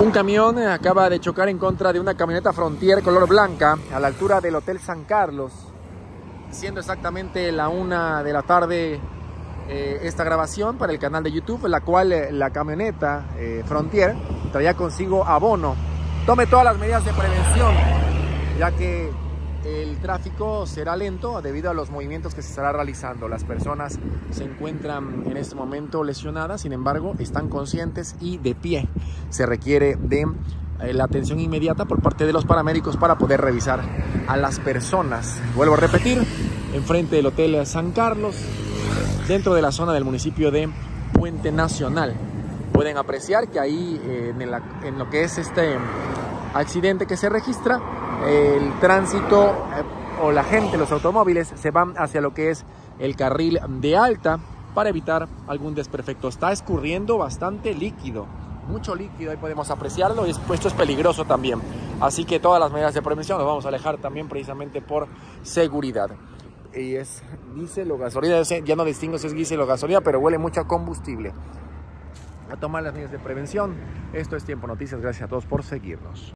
Un camión acaba de chocar en contra de una camioneta Frontier color blanca a la altura del Hotel San Carlos, siendo exactamente la una de la tarde eh, esta grabación para el canal de YouTube, la cual eh, la camioneta eh, Frontier traía consigo abono. Tome todas las medidas de prevención, ya que tráfico será lento debido a los movimientos que se estará realizando. Las personas se encuentran en este momento lesionadas, sin embargo, están conscientes y de pie. Se requiere de eh, la atención inmediata por parte de los paramédicos para poder revisar a las personas. Vuelvo a repetir, enfrente del Hotel San Carlos, dentro de la zona del municipio de Puente Nacional. Pueden apreciar que ahí eh, en, lo que es este accidente que se registra, el tránsito eh, o la gente, los automóviles, se van hacia lo que es el carril de alta para evitar algún desperfecto. Está escurriendo bastante líquido, mucho líquido, ahí podemos apreciarlo y esto es peligroso también. Así que todas las medidas de prevención nos vamos a alejar también precisamente por seguridad. Y es diésel o gasolina, ya no distingo si es diésel o gasolina, pero huele mucho combustible. A tomar las medidas de prevención. Esto es Tiempo Noticias, gracias a todos por seguirnos.